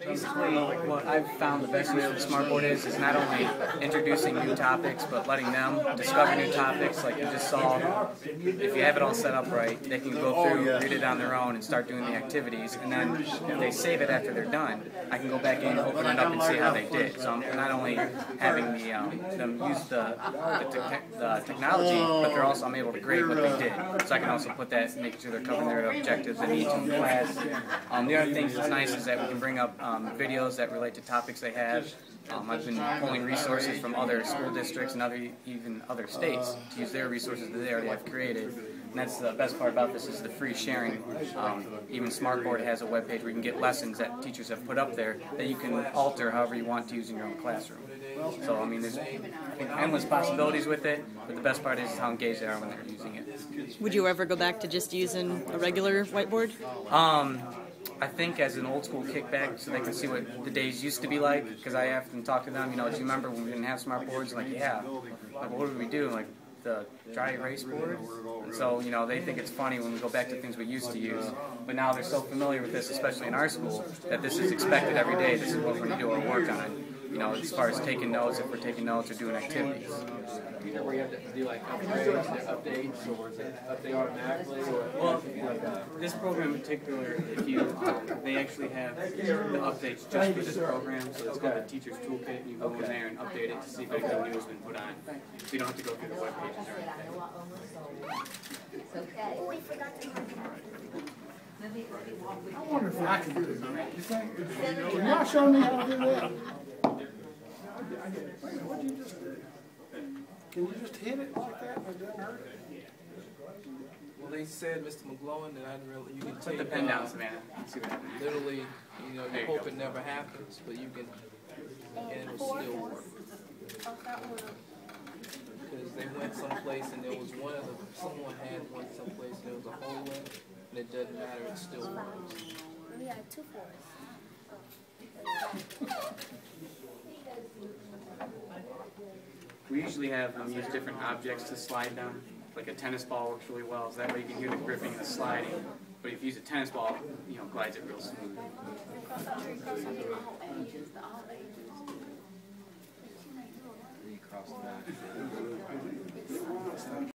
Basically, what I've found the best use of the smartboard is is not only introducing new topics, but letting them discover new topics. Like you just saw, if you have it all set up right, they can go through, read it on their own, and start doing the activities. And then if they save it after they're done, I can go back in, and open it up, and see how they did. So I'm not only having the um, them use the the, te- the technology, but they're also I'm able to grade what they did. So I can also put that, making sure they're covering their objectives in class. Um, the other thing that's nice is that we can bring up um, videos that relate to topics they have. Um, I've been pulling resources from other school districts and other even other states to use their resources that they already have created. And that's the best part about this is the free sharing. Um, even Smartboard has a webpage where you can get lessons that teachers have put up there that you can alter however you want to use in your own classroom. So I mean, there's endless possibilities with it, but the best part is how engaged they are when they're using it. Would you ever go back to just using a regular whiteboard? Um, I think as an old school kickback, so they can see what the days used to be like. Because I often talk to them, you know, do you remember when we didn't have smart boards? Like, yeah. Like, what did we do? Like the dry erase board. And so, you know, they think it's funny when we go back to things we used to use. But now they're so familiar with this, especially in our school, that this is expected every day. This is what we're going to do our work on. You know, as far as taking notes, if we're taking notes or doing activities. where you have to do like upgrades, updates, or update automatically. Well, this program in particular, if you, um, they actually have the updates just for this program, so it's called the Teacher's Toolkit. And you go in there and update it to see if anything new has been put on. So you don't have to go through the web pages or anything. Oh, we forgot to. I wonder if I can do it. You think, can y'all show me how to do that? Wait a minute, what'd you just do? Can you just hit it like that and it doesn't hurt? Well, they said, Mr. McGlowan, that I didn't really, you can Put take. the pen uh, down, Savannah. Let's see what happens. Literally, you know, you you hope it never happens, but you can, and it'll still work. Because they went someplace and there was one of the, someone had one someplace, and there was a hole in it, and it doesn't matter, it still works. We had two fours. We usually have them use different objects to slide down. Like a tennis ball works really well, so that way you can hear the gripping and the sliding. But if you use a tennis ball, you know, glides it real smooth.